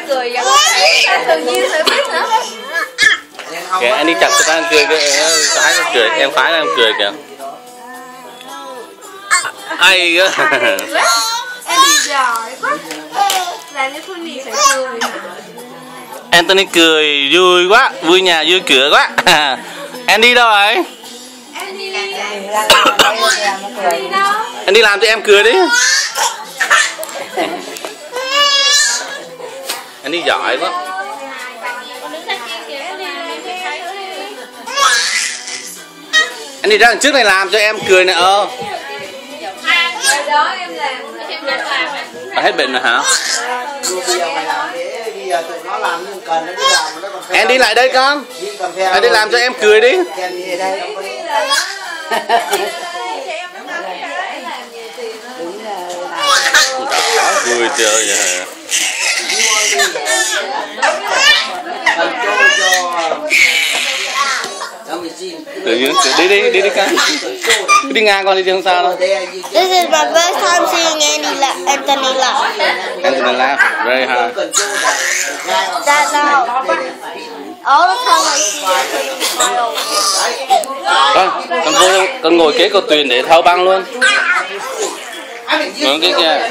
ta cười và ta tự nhiên sẽ biết nữa? Kìa em đi chặt cho ta cười cái trái nó cười em phái đang cười kìa. Ai cơ? Em đi giỏi quá. Làm cho phương đi phải cười. Anthony cười vui quá, vui nhà vui cửa quá. em đi đâu ấy Em đi làm, em đi làm cho em cười đi anh đi giỏi quá. Anh đi ra đằng trước này làm cho em cười nè ơ làm à, hết bệnh rồi hả? Em đi lại đây con. Em đi làm cho em cười đi. Vui chơi vậy Cần cho cho cho mình xin tự nhiên đi đi đi đi con đi ngang con đi thì không sao đâu This is my first time seeing Andy la- Anthony laugh. Anthony laugh very hard cần cho là That now. All the time I see Anthony smile. con con vô con ngồi kế cầu tuyền để thao băng luôn Ngồi cái kia. get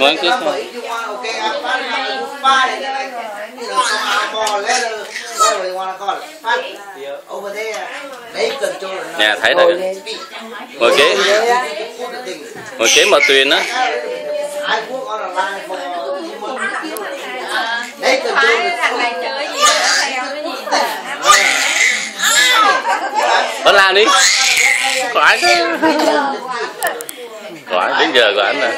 cái kia. You want, it, whatever you call it. Fine. Over there, they control. Dạ, number. thấy rồi. Ngồi kế. Ngồi kế mở tuyền á. They control. The Vẫn làm đi. Có Có ai đến giờ của anh rồi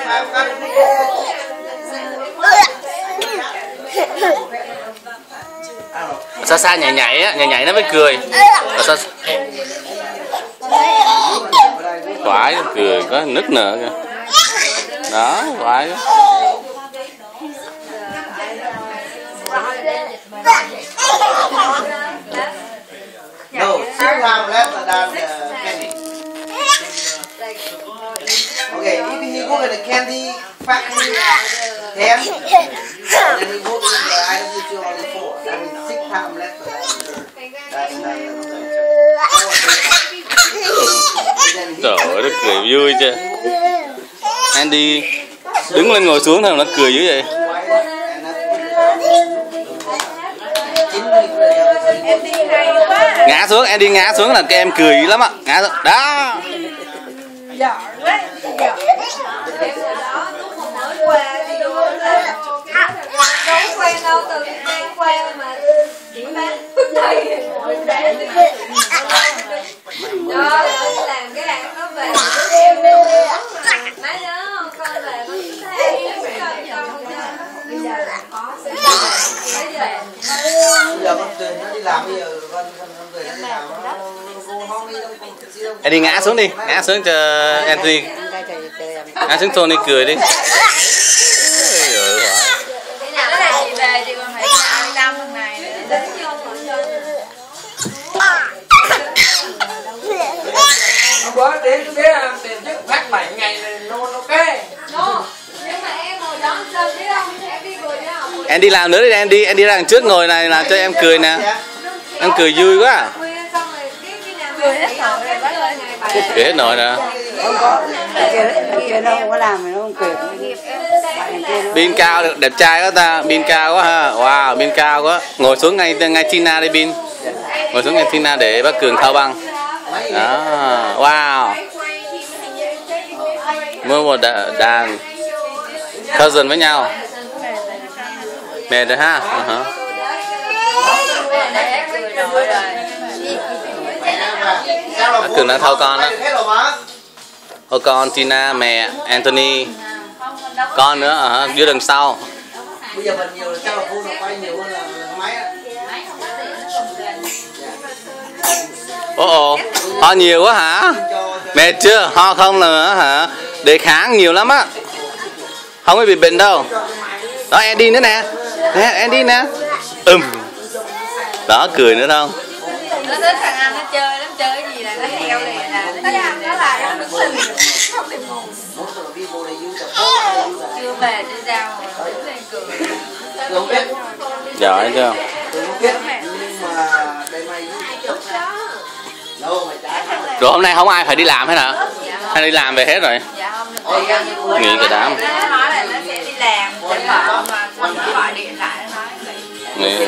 Xa xa nhảy nhảy á Nhảy nhảy nó mới cười. Ở xa Quái cười có nức nở kìa. Đó quái. No, sit down left and down candy. Okay, if he go in the candy factory, ten, and then he work in the item which you only four. That means six times left. That's that's Trời ơi nó cười vui chưa Andy đứng lên ngồi xuống thôi mà nó cười dữ vậy. Ngã xuống Andy ngã xuống là cái em cười dữ lắm á ngã xuống. Đó. Giỏi quá giỏi em hồi đó lúc mà mới qua đi đâu đâu từ đang quay mà chỉ bán đây mình để đi đó làm cái hàng nó về em đi không con về nó bây giờ có bây giờ con tuyền nó đi làm bây giờ con con về. Em đi ngã xuống đi, ngã xuống cho Anthony. Ngã xuống Tony cười đi. Bữa đến cái tiền trước phát 7 ngày này nôn ok. No, nhưng mà em hồi đó giờ biết không, em đi vừa đi học buổi Andy làm nữa đi Andy Andy ra đằng trước ngồi này làm cho em cười nè. em cười vui quá. À. rồi cười hết rồi em cười. hết nồi nè. Không có. Kia không có làm nó không cười. Nó pin cao được đẹp trai quá ta pin cao quá ha. Wow pin cao quá. Ngồi xuống ngay ngay Tina đi pin. Ngồi xuống ngay Tina để bác cường thao băng. Đó wow mua một đà- đàn cousin với nhau mệt rồi ha uh-huh. Bác Cường đang thâu con đó. Ô con, Tina, mẹ, Anthony con nữa ờ ở dưới đằng sau Bây giờ nhiều là chắc là quay nhiều hơn là máy á. ồ ồ, ho nhiều quá hả mệt chưa ho không nữa hả đề kháng nhiều lắm á. Không có bị bệnh đâu. Đó Andy nữa nè. Nè Andy nè. Ừm. Đó cười nữa không nó thích thằng anh nó chơi lắm chơi cái gì là nó theo liền là nó làm nó lại nó đứng lên không tìm the chưa về đi ra rồi đứng lên cười giỏi chưa? Mà này mà rồi hôm nay không ai phải đi làm hết hả hay đi làm về hết rồi. Dạ không nghỉ cả đám. Nó nói là nó sẽ đi làm. Mà nó à, gọi điện lại nói nghỉ